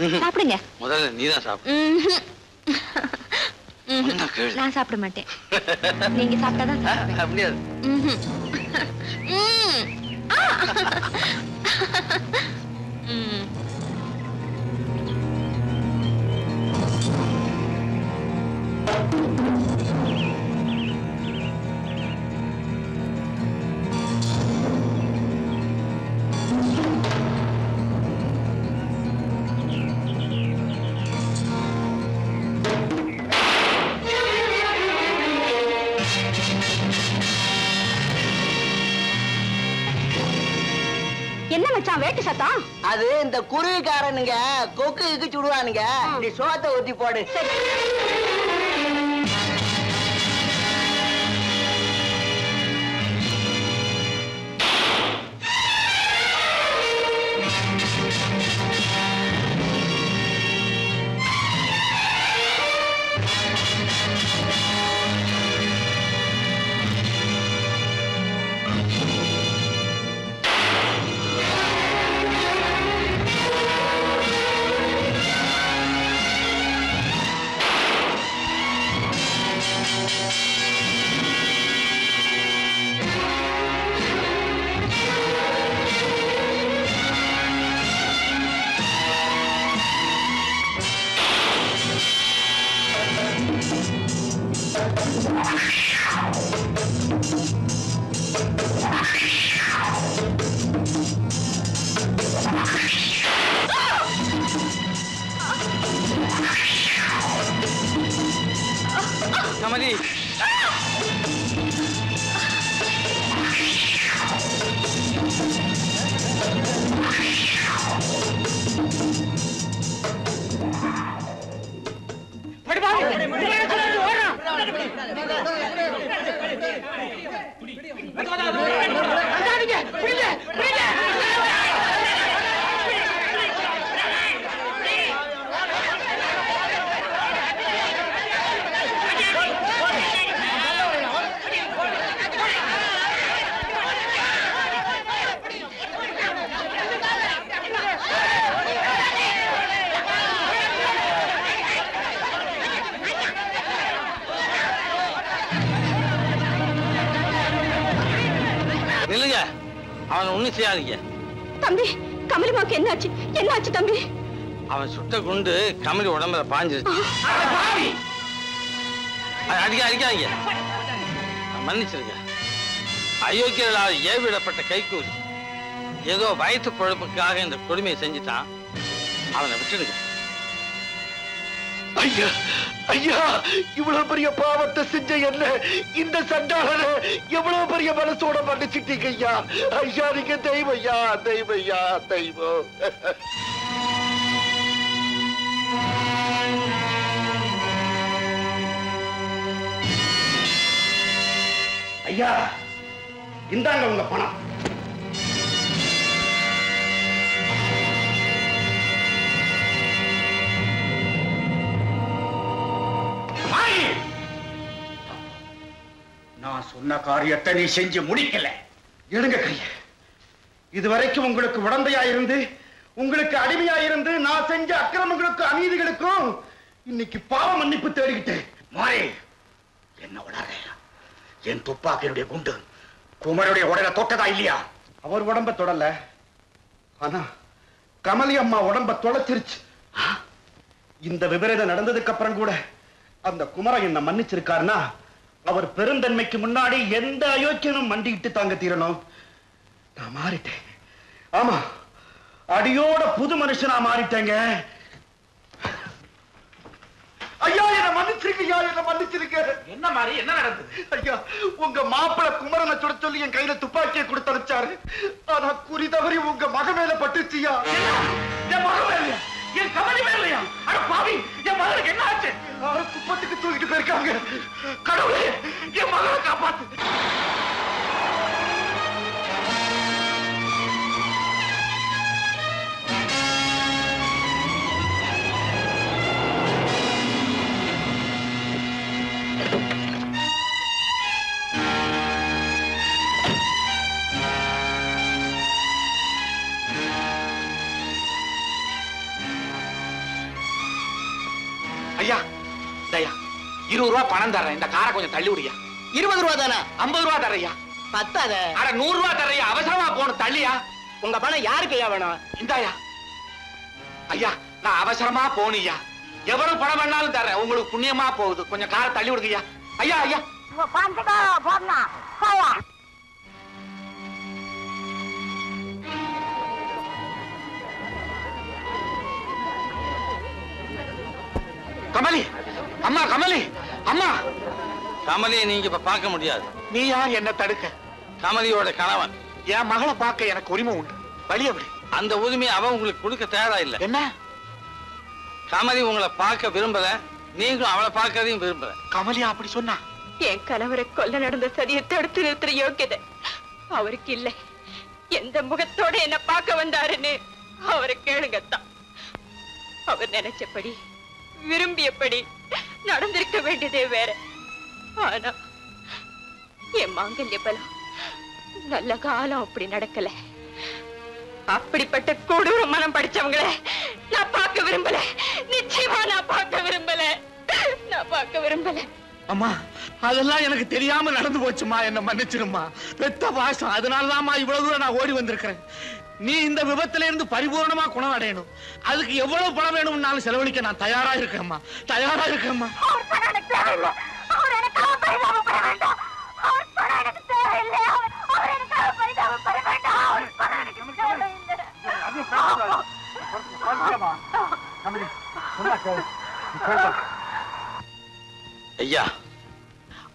சாப்பிடுங்க. முதல்ல நீதான் சாப்பிடு. நான் சாப்பிட மாட்டேன். நீங்க சாப்பிட்டாதான் சாப்பிடுவேன். என்ன மச்சான் வேட்டு சத்தம்? அது இந்த குருவிக்காரனுங்க கொக்கு இக்கு சுடுவானுங்க நீ சோத்தை ஊத்தி போடு. என்னாச்சு தம்பி? அவன் சுட்ட குண்டு கமலி உடம்புல பாஞ்சிருச்சு. அடிக்க அடிக்காதீங்க மன்னிச்சிருங்க. அயோக்கியர்களால் ஏவிடப்பட்ட கைக்கூலி ஏதோ வயிற்று பொழப்புக்காக இந்த கொடுமையை செஞ்சுட்டான். அவனை விட்டுடுங்க. ஐயா ஐயா இவ்வளவு பெரிய பாவத்தை செஞ்ச என்ன? இந்த சண்டாளன எவ்வளவு பெரிய மனசோட மன்னிச்சிட்டீங்க ஐயா? ஐயா நீங்க தெய்வம் ஐயா தெய்வம் ஐயா தெய்வம். ஐயா இந்தாங்க உங்க பணம். நான் சொன்ன காரியத்தை நீ செஞ்சு முடிக்கல. எடுங்க கைய. இதுவரைக்கும் உங்களுக்கு உடந்தையா இருந்து உங்களுக்கு அடிமையா இருந்து நான் செஞ்ச அக்கிரமங்களுக்கும் அநீதிகளுக்கும் இன்னைக்கு பாவ மன்னிப்பு தேடிக்கிட்டேன். மாறி என்ன உடற என் துப்பாக்கியுடைய குண்டு குமருடைய உடலை தொட்டதா இல்லையா? அவர் உடம்ப தொடல. ஆனா கமலி அம்மா உடம்ப தொலைச்சிருச்சு. இந்த விபரீதம் நடந்ததுக்கு அப்புறம் கூட அந்த குமரன் என்ன மன்னிச்சிருக்காருன்னா அவர் பெருந்தன்மைக்கு முன்னாடி எந்த அயோக்கியனும் மண்டிட்டு தாங்க தீரணும். நான் மாறிட்டேன். ஆமா அடியோட புது மனுஷனா மாறிட்டேங்க. ஐயா என்ன மன்னிச்சிருக்க ஐயா என்ன மன்னிச்சிருக்க. என்ன மாதிரி என்ன நடந்தது? ஐயா உங்க மாப்பிள குமரனை சுட சொல்லி என் கையில துப்பாக்கியை கொடுத்து அனுப்பிச்சாரு ஆனா குறி தவறி உங்க மக மேல பட்டுச்சியா? என் மக மேல என் கமலி வேலையா அட பாவி என் மகளுக்கு என்ன ஆச்சு? எல்லாரும் குப்பத்துக்கு தூக்கிட்டு போயிருக்காங்க. கடவுளே என் மகளை காப்பாத்து. இருபது ரூபா பணம் தர்றேன். இந்த காரை கொஞ்சம் தள்ளி விடுயா இருபது ரூபா தானே? ஐம்பது ரூபா தர்றையா பத்தாத. அட நூறு ரூபா தர்றையா அவசரமா போகணும் தள்ளியா. உங்க பணம் யாருக்கு ஐயா வேணும்? இந்தாயா ஐயா நான் அவசரமா போனியா எவ்வளவு பணம் வேணாலும் தர்றேன். உங்களுக்கு புண்ணியமா போகுது. கொஞ்சம் காரை தள்ளி விடுங்கய்யா ஐயா. ஐயா கமலி அம்மா கமலி. அம்மா! கமலியை நீங்க இப்ப பார்க்க முடியாது. நீ யார் என்ன தடுக்க? கமலியோட கணவன். என் மகளை பார்க்க எனக்கு உரிமை உண்டு. வழிய விடு அந்த உரிமையை அவன் உங்களுக்கு கொடுக்க தயாரா இல்ல. என்ன? கமலி உங்களை பார்க்க விரும்பல. நீங்களும் அவளை பார்க்கறதையும் விரும்பல. கமலியா அப்படி சொன்னா? என் கணவரை கொல்ல நடந்த சதியை தடுத்து நிறுத்துற யோக்கியதை அவருக்கு இல்லை. எந்த முகத்தோட என்ன பார்க்க வந்தாருன்னு அவரை கேளுங்கத்தான் அவர் நினைச்சபடி விரும்பியபடி நடந்திருக்க வேண்டியதே வேற. ஆனா என் மாங்கல்ய பலம் நல்ல காலம் அப்படி நடக்கல. அப்படிப்பட்ட கொடூர மனம் படிச்சவங்கள நான் பார்க்க விரும்பல. நிச்சயமா நான் பார்க்க விரும்பல. நான் பார்க்க விரும்பல. அம்மா அதெல்லாம் எனக்கு தெரியாம நடந்து போச்சுமா என்ன மன்னிச்சிருமா பெத்த பாசம். அதனாலதான்மா இவ்வளவு தூரம் நான் ஓடி வந்திருக்கிறேன். நீ இந்த விபத்துல இருந்து பரிபூர்ணமா குணம் அடையணும் அதுக்கு எவ்வளவு பணம் வேணும்னாலும் செலவழிக்க நான் தயாரா இருக்கேம்மா தயாரா இருக்கேம்மா ஐயா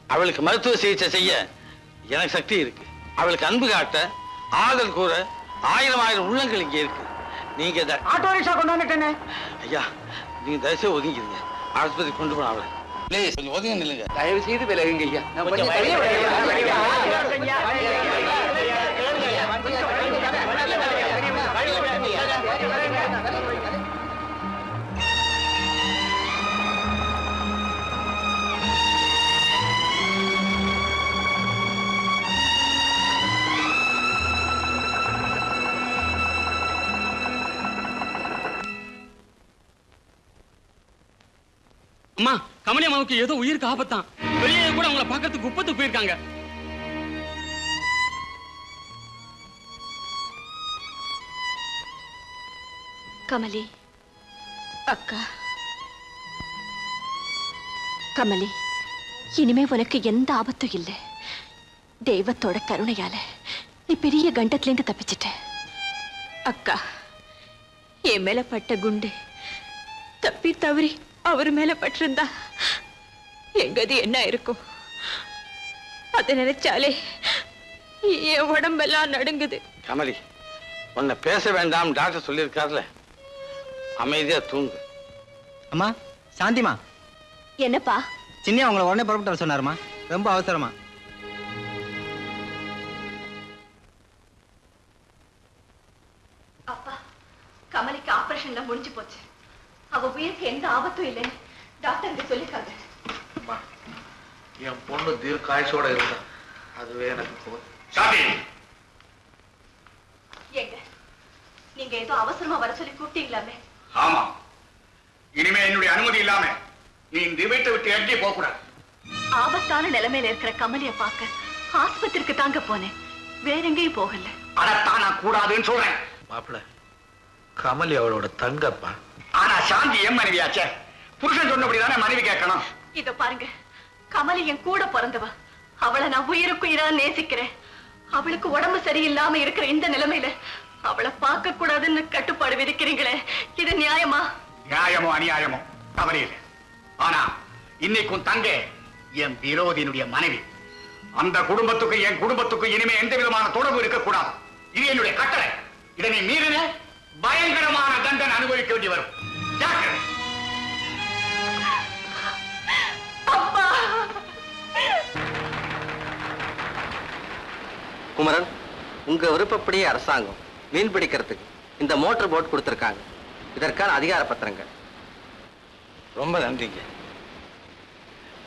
அவளுக்கு மருத்துவ சிகிச்சை செய்ய எனக்கு சக்தி இருக்கு. அவளுக்கு அன்பு காட்ட ஆதல் கூற ஆயிரம் ஆயிரம் உள்ளங்கள் இங்கே இருக்கு. நீங்க இத- ஆட்டோ ரிக்ஷா கொண்டு வந்துட்டேனே. ஐயா நீங்க தயவுசெய்து ஒதுங்கிருங்க. ஆஸ்பத்திரி கொண்டு போன அவளை ப்ளீஸ் கொஞ்சம் ஒதுங்க நில்லுங்க. தயவு செய்து விலகுங்க. ஐயா அம்மா கமலி அம்மாவுக்கு ஏதோ உயிருக்கு ஆபத்தான். வெளியே கூட அவங்கள பார்க்கறதுக்கு குப்பத்துக்கு போயிருக்காங்க. கமலி. அக்கா. கமலி இனிமே உனக்கு எந்த ஆபத்தும் இல்லை. தெய்வத்தோட கருணையால நீ பெரிய கண்டத்திலேருந்து தப்பிச்சிட்ட. அக்கா என் மேல பட்ட குண்டு தப்பி தவறி அவர் மேல பட்டிருந்தா எங்கது என்ன இருக்கும்? அதை நினைச்சாலே என் உடம்பெல்லாம் நடுங்குது. கமலி உன்னை பேச வேண்டாம் டாக்டர் சொல்லியிருக்காருல. அமைதியா தூங்கு. அம்மா சாந்திமா என்னப்பா? சின்ன உங்களை உடனே புறப்பட்டு சொன்னாருமா ரொம்ப அவசரமா அப்பா கமலிக்கு ஆபரேஷன்ல முடிஞ்சு போச்சு. அவ உயிருக்கு எந்த ஆபத்தும் இல்லைன்னு டாக்டர் சொல்லிருக்காங்க என் பொண்ணு தீர்க்காயுசோட இருந்தா அதுவே எனக்கு போதும். ஏங்க நீங்க ஏதோ அவசரமா வர சொல்லி கூப்பிட்டீங்களாமே? ஆமா. இனிமே என்னுடைய அனுமதி இல்லாம நீ இந்த வீட்டை விட்டு எங்கே போக கூடாது. ஆபத்தான நிலைமையில இருக்கிற கமலிய பார்க்க ஆஸ்பத்திரிக்கு தாங்க போனேன். வேற எங்கேயும் போகல. அதைத்தான் நான் கூடாதுன்னு சொல்றேன். மாப்பிள கமலி அவளோட தங்கப்பா. ஆனா சாந்தி என் மனைவியாச்சே? புருஷன் சொன்னபடி தானே மனைவி கேட்கணும். இத பாருங்க. கமலி என் கூட பிறந்தவ. அவளை நான் உயிருக்கு உயிரா நேசிக்கிறேன். அவளுக்கு உடம்பு சரியில்லாம இருக்கிற இந்த நிலைமையில அவளை பார்க்க கூடாதுன்னு கட்டுப்பாடு விதிக்கிறீங்களே. இது நியாயமா? நியாயமோ அநியாயமோ? தவறில்லை ஆனா இன்னைக்கும் தங்க என் விரோதியினுடைய மனைவி. அந்த குடும்பத்துக்கு என் குடும்பத்துக்கு இனிமே எந்த விதமான தொடர்பு இருக்கக்கூடாது. இது என்னுடைய கட்டளை. இதனை மீறின பயங்கரமான தண்டனை அனுபவிக்க வேண்டி வரும் ஜாக்கிரதை குமரன் உங்க விருப்பப்படியே அரசாங்கம் மீன் பிடிக்கிறதுக்கு இந்த மோட்டார் போட் கொடுத்திருக்காங்க. இதற்கான அதிகார பத்திரங்கள். ரொம்ப நன்றிங்க.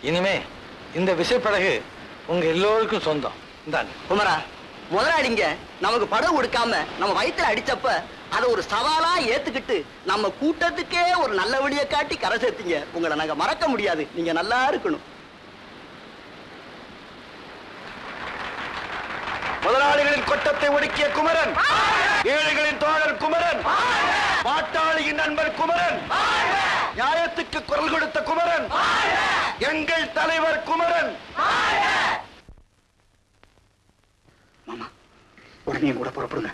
இனிமே இந்த விசைப்படகு உங்க எல்லோருக்கும் சொந்தம். இந்தாங்க. குமரா முதலாளிங்க நமக்கு படம் கொடுக்காம நம்ம வயித்துல அடிச்சப்ப அதை ஒரு சவாலா ஏத்துக்கிட்டு நம்ம கூட்டத்துக்கே ஒரு நல்ல வழியை காட்டி கரை சேர்த்தீங்க. உங்களை நாங்க மறக்க முடியாது. நீங்க நல்லா இருக்கணும். முதலாளிகளின் கொட்டத்தை ஒடுக்கிய குமரன் ஏழைகளின் தோழர் குமரன் பாட்டாளியின் நண்பர் குமரன் நியாயத்துக்கு குரல் கொடுத்த குமரன் எங்கள் தலைவர் குமரன். மாமா உடனே கூட புறப்படுங்க.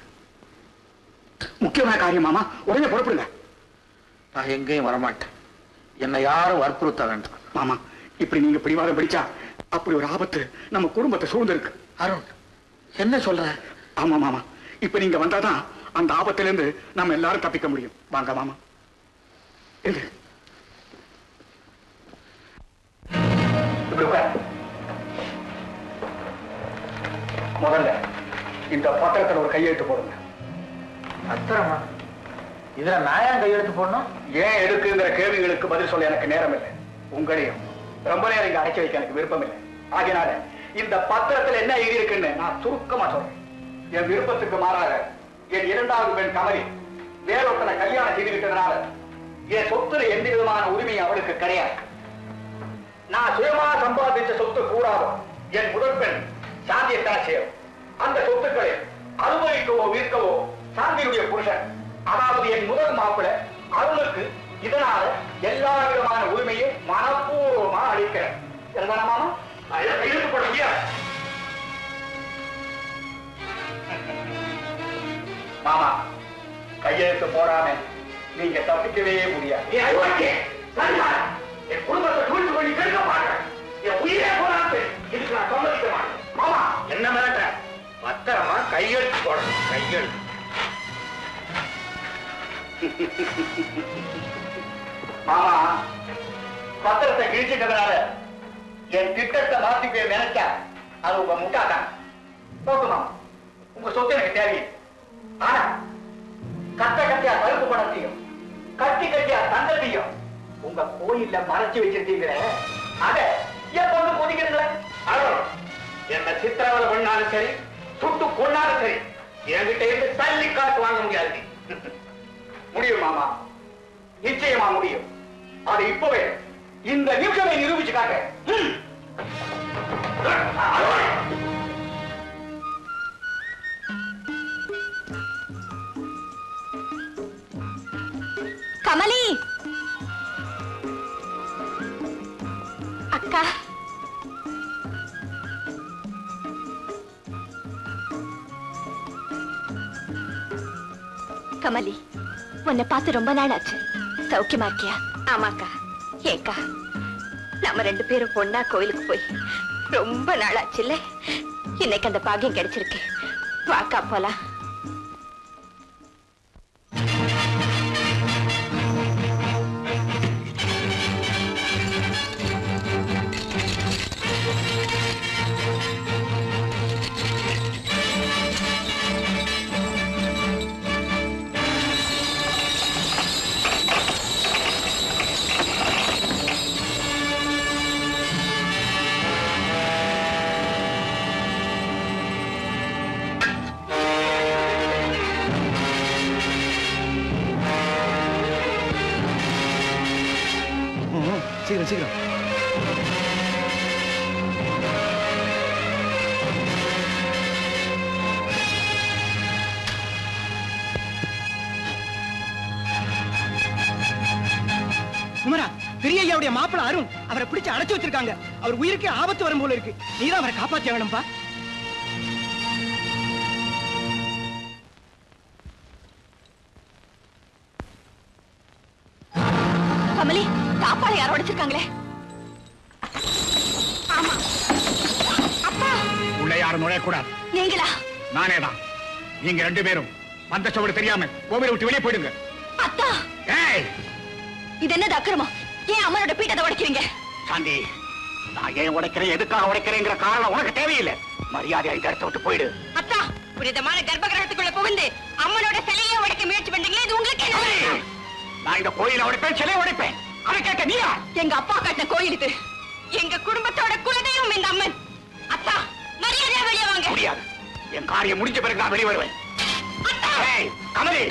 முக்கியமான காரியம் மாமா. உடனே புறப்படுங்க. நான் எங்கேயும் வரமாட்டேன். என்னை யாரும் வற்புறுத்த வேண்டாம். மாமா இப்படி நீங்க பிடிவாதம் பிடிச்சா அப்படி ஒரு ஆபத்து நம்ம குடும்பத்தை சூழ்ந்திருக்கு. அருண் என்ன சொல்ற? ஆமா மாமா. இப்ப நீங்க வந்தாதான் அந்த ஆபத்துல இருந்து நம்ம எல்லாரும் தப்பிக்க முடியும். வாங்க மாமா. உட்காரு. முதல்ல இந்த பத்திரத்துல ஒரு கையெழுத்து போடுங்க. அத்தரமா இதுல நான் ஏன் கையெழுத்து போடணும்? ஏன் எதுக்குங்கிற கேள்விகளுக்கு பதில் சொல்ல எனக்கு நேரம் இல்லை. உங்களையும் ரொம்ப நேரம் இங்க அடைச்சு வைக்க எனக்கு விருப்பம் இல்லை. ஆகையினால இந்த பத்திரத்துல என்ன எழுதி இருக்குன்னு நான் சுருக்கமா சொல்றேன். என் விருப்பத்துக்கு மாறாக என் இரண்டாவது பெண் கமலி வேறொருத்தனை கல்யாணம் செய்துவிட்டதுனால என் சொத்துல எந்த விதமான உரிமை அவளுக்கு கிடையாது. நான் சுயமா சம்பாதிச்ச சொத்து கூடாதோ என் முதல் பெண் சாந்தியத்தான் சேரும் அந்த சொத்துக்களை அனுபவிக்கவோ விற்கவோ சாந்தியுடைய புருஷன். அதாவது என் முதல் மாப்பிள அவளுக்கு இதனால எல்லா விதமான உரிமையை மனப்பூர்வமா அளிக்கிறேன். சரிதானா மாமா? இழுத்து போட முடியாது மாமா கையெழுத்து போடாம நீங்க தப்பிக்கவே முடியாது. என் குடும்பத்தை தூழ்ச்சி பண்ணி கெடுக்க மாட்டேன் என் உயிரே போறாது இதுக்கு நான் சம்மதிக்க மாட்டேன். மாமா என்ன மிரட்ட பத்திரமா கையெழுத்து போடணும். கையெழுத்து. மாமா பத்திரத்தை கிழிச்சிட்டதுனால என் திட்டத்தை மாத்தி போய் நினைச்சா அது உங்க முட்டாதான் போட்டுமா உங்க சொத்து எனக்கு தேவையில்லை. ஆனா கத்த கத்தியா கருப்பு பணத்தையும் கட்டி கட்டியா தந்தத்தையும் உங்க கோயில்ல மறைச்சு வச்சிருக்கீங்க அத ஏன் கொண்டு கொதிக்கிறீங்களே? அதோ என்ன சித்திரவதை பண்ணாலும் சரி சுட்டு கொண்டாலும் சரி என்கிட்ட இருந்து தள்ளி காசு வாங்க முடியாது. முடியும் மாமா. நிச்சயமா முடியும். அது இப்பவே இந்த நிமிஷமே நிரூபிச்சு காட்டு. கமலி. அக்கா. கமலி. உன்னை பார்த்து ரொம்ப நாள் ஆச்சு சௌக்கியமா இருக்கியா? ஆமாக்கா. ஏக்கா நம்ம ரெண்டு பேரும் பொண்ணா கோயிலுக்கு போய் ரொம்ப நாள் ஆச்சுல்ல இன்னைக்கு அந்த பாகியம் கிடைச்சிருக்கு. வாக்கா போலாம். குமரா பெரிய ஐயாவுடைய மாப்பிள அருண் அவரை பிடிச்சு அடைச்சு வச்சிருக்காங்க. அவர் உயிருக்கு ஆபத்து வரும் போல இருக்கு. நீதான் அவரை காப்பாத்தி வேணும்பா கமலி சாப்பாடு யாரோ ஆமா. அப்பா. உள்ள யாரும் நுழையக்கூடாது. நீங்களா? நானே தான் நீங்க ரெண்டு பேரும். வந்த சோடு தெரியாம கோவிலை விட்டு வெளியே போயிடுங்க. அத்தா. ஏய்! இது என்னது அக்கிரமம்? ஏன் அம்மனோட பீட்டத்தை உடைக்கிறீங்க? சாந்தி நான் ஏன் உடைக்கிறேன்? எதுக்காக உடைக்கிறேங்கிற காரணம் உனக்கு தேவையில்லை. மரியாதையா இந்த இடத்த விட்டு போயிடு. அத்தா புனிதமான கர்ப்பகிரகத்துக்குள்ள புகுந்து அம்மனோட சிலையை உடைக்க முயற்சி பண்றீங்களே இது உங்களுக்கு நான் இந்த கோயிலை உடைப்பேன் சிலை உடைப்பேன். அதை கேட்க நீயா எங்க அப்பா கட்டின கோயில் இது. எங்க குடும்பத்தோட குலதெய்வம் இந்த அம்மன். அத்தா மரியாதையா வெளியே வாங்க. முடியாது. என் காரியம் முடிஞ்ச பிறகு நான் வெளியே வருவேன். கமலி!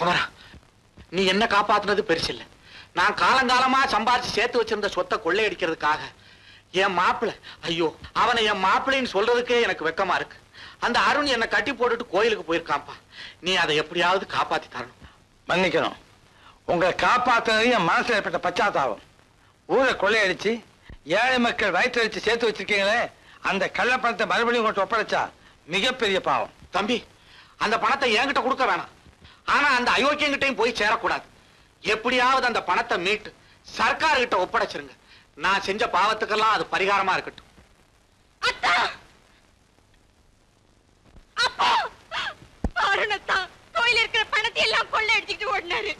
குமரா நீ என்ன காப்பாத்துனது பெருசு இல்ல. நான் காலங்காலமா சம்பாதிச்சு சேர்த்து வச்சிருந்த சொத்தை கொள்ளையடிக்கிறதுக்காக என் மாப்பிளை ஐயோ அவனை என் மாப்பிள்ளைன்னு சொல்றதுக்கே எனக்கு வெக்கமா இருக்கு. அந்த அருண் என்னை கட்டி போட்டுட்டு கோயிலுக்கு போயிருக்கான்ப்பா. நீ அதை எப்படியாவது காப்பாத்தி தரணும். மன்னிக்கணும். உங்களை காப்பாத்துறது என் மனசுல ஏற்பட்ட பச்சாத்தாபம். ஊரை கொள்ளையடிச்சு ஏழை மக்கள் வயிற்றடிச்சு சேர்த்து வச்சிருக்கீங்களே அந்த கள்ளப்பணத்தை மறுபடியும் கொண்டு ஒப்படைச்சா மிகப்பெரிய பாவம். தம்பி அந்த பணத்தை என்கிட்ட கொடுக்க வேணாம். ஆனா அந்த அயோக்கியங்கிட்டையும் போய் சேரக்கூடாது. எப்படியாவது அந்த பணத்தை மீட்டு சர்க்கார் கிட்ட ஒப்படைச்சிருங்க. நான் செஞ்ச பாவத்துக்கெல்லாம் அது பரிகாரமா இருக்கட்டும். அருணத்தான் கோயில இருக்கிற பணத்தை எல்லாம் கொள்ள அடிச்சுட்டு ஓடினாரு.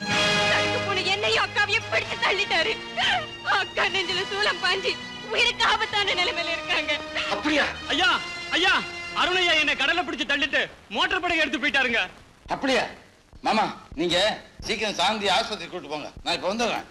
போன என்னையும் அக்காவையும் பிடிச்சு தள்ளிட்டாரு. அக்கா நெஞ்சில சூலம் பாஞ்சி உயிருக்கு ஆபத்தான நிலைமையில இருக்காங்க அப்படியா? ஐயா ஐயா அருணையா என்னை கடல்ல பிடிச்சு தள்ளிட்டு மோட்டார் படகு எடுத்து போயிட்டாருங்க. அப்படியா? மாமா நீங்க சீக்கிரம் சாந்தி ஆஸ்பத்திரி கூட்டு போங்க. நான் இப்ப வந்துடுறேன்.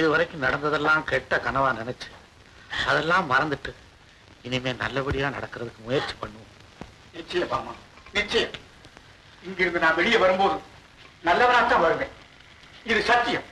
இது வரைக்கும் நடந்ததெல்லாம் கெட்ட கனவா நினைச்சு அதெல்லாம் மறந்துட்டு இனிமே நல்லபடியா நடக்கிறதுக்கு முயற்சி பண்ணுவோம். நிச்சயம் பாமா நிச்சயம். இங்கிருந்து நான் வெளியே வரும்போது நல்லவனாத்தான் வருவேன். இது சத்தியம்.